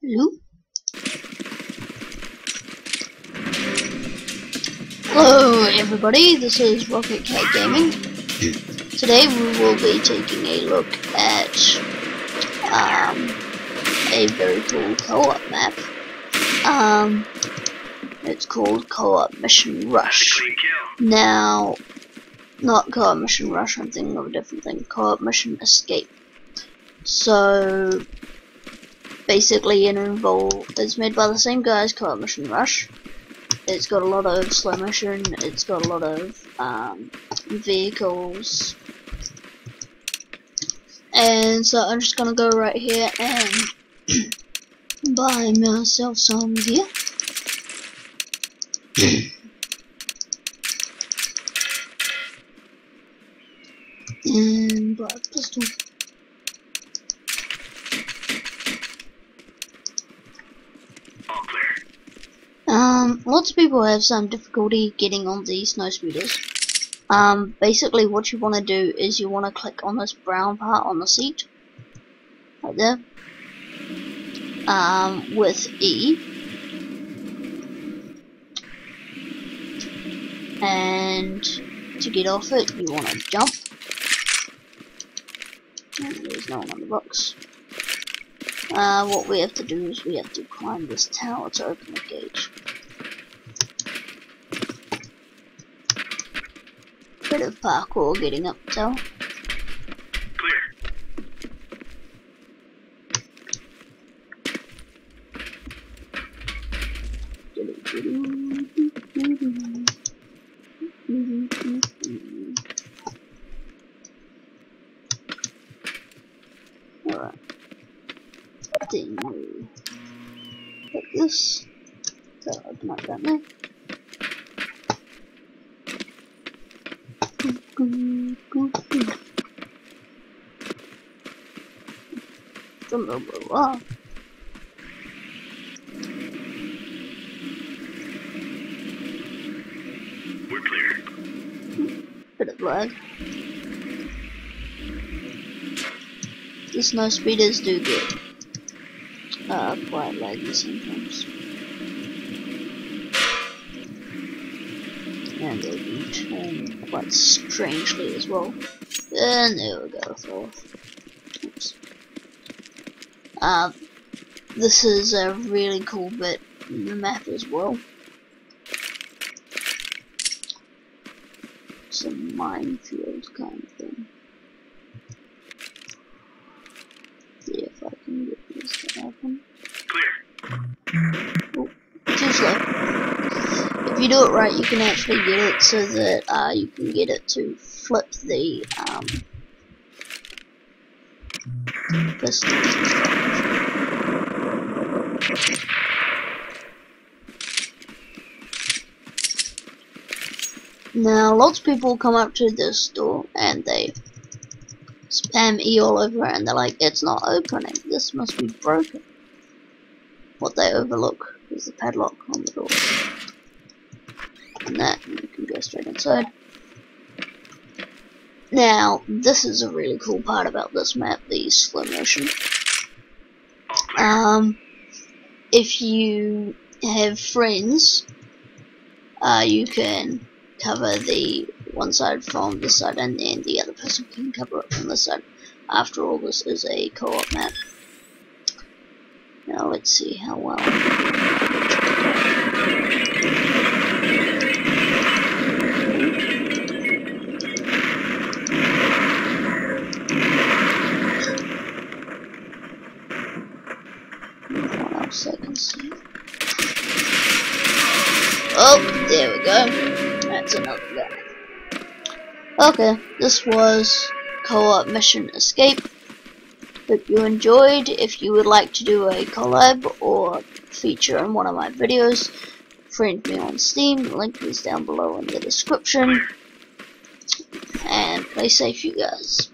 Hello? Hello everybody, this is RocketCat Gaming. Today we will be taking a look at um, a very cool co-op map. Um, it's called Co-op Mission Rush. Now, not Co-op Mission Rush, I'm thinking of a different thing. Co-op Mission Escape. So, basically it involved, it's made by the same guys Co-op Mission Rush. It's got a lot of slow motion, it's got a lot of um, vehicles. And so I'm just gonna go right here and buy myself some gear. and a pistol. Um, lots of people have some difficulty getting on these snow speeders. Um, basically what you want to do is you want to click on this brown part on the seat. Right there. Um, with E. And to get off it, you want to jump. And there's no one on the box. Uh, what we have to do is we have to climb this tower to open the gate. Bit of parkour getting up tower. Alright. We this. So open up that there. Blah. We're clear. Bit of lag. The snow speeders do get uh, quite laggy sometimes. And they can turn quite strangely as well. And there we go, off. Oops. Uh, this is a really cool bit in the map as well. Some minefield kind of thing. See if I can get this to happen. Clear. Too slow. If you do it right, you can actually get it so that uh, you can get it to flip the um. Now, lots of people come up to this store and they spam E all over it and they're like, it's not opening, this must be broken. What they overlook is the padlock on the door. That, and you can go straight inside. Now, this is a really cool part about this map, the slow motion. Um, if you have friends, uh, you can cover the one side from this side, and then the other person can cover it from this side. After all, this is a co-op map. Now let's see how well. What else I can see? Oh, there we go. That's another guy. Okay, this was co-op mission escape. Hope you enjoyed. If you would like to do a collab or feature in one of my videos, friend me on Steam. Link is down below in the description. And play safe, you guys.